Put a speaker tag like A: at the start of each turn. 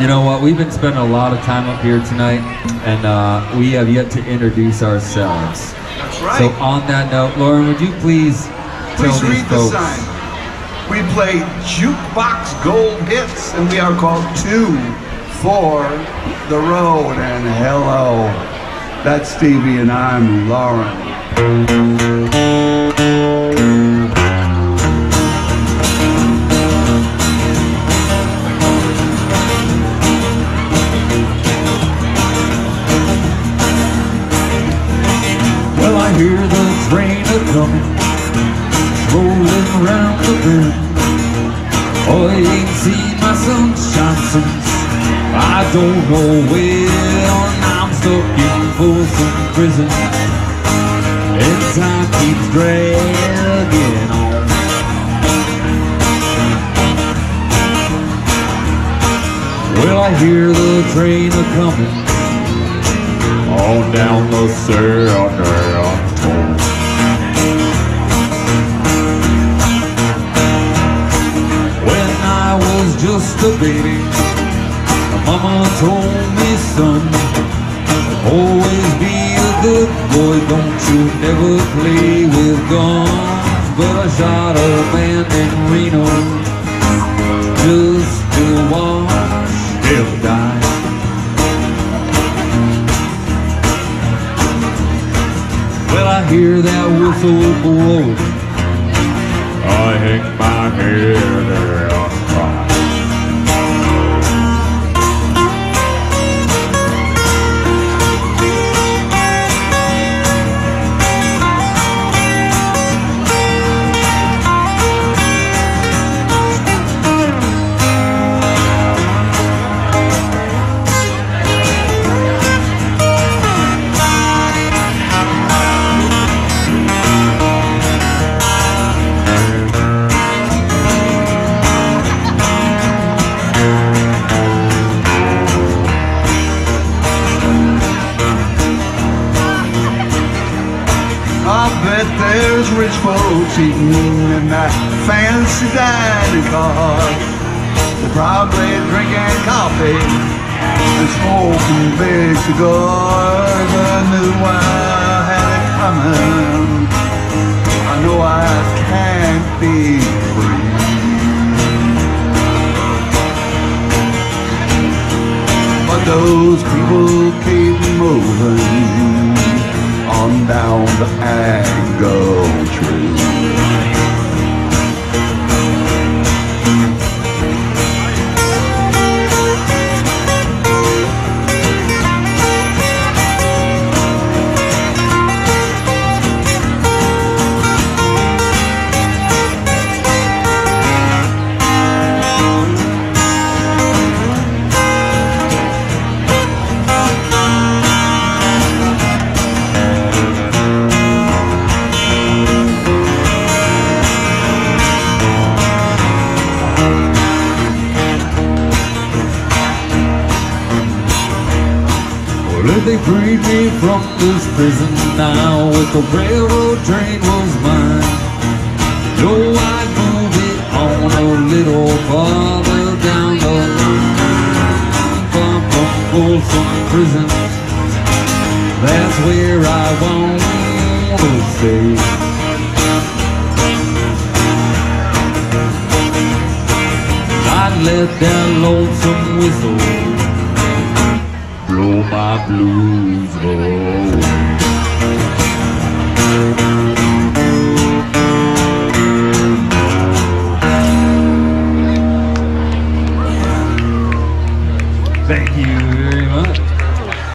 A: You know what? We've been spending a lot of time up here tonight, and uh, we have yet to introduce ourselves.
B: That's right.
A: So on that note, Loren, would you please tell
B: Please
A: these
B: read the sign. We play jukebox gold hits, and we are called Two for the Rode. And hello, that's Stevie, and I'm
A: Loren. Rolling round the bend. Oh, I ain't seen my sunshine since I don't know when. I'm stuck in Folsom Prison, and time keeps dragging on. Well, I hear the train a coming on down the San just a baby, mama told me, son, always be a good boy, don't you never play with guns. But I shot a man in Reno just to watch him die. Well, I hear that whistle blow. I hang my head and cry.
B: There's rich folks eating in that fancy dining car. They're probably drinking coffee and smoking big cigars. I knew I had it coming. I know I can't be free. But those people keep moving
A: Well, they freed me from this prison now, if the railroad train was mine, Joe, I'd move it on a little farther down the line. From Folsom Prison, that's where I want to stay. I'd let that lonesome whistle my blues away.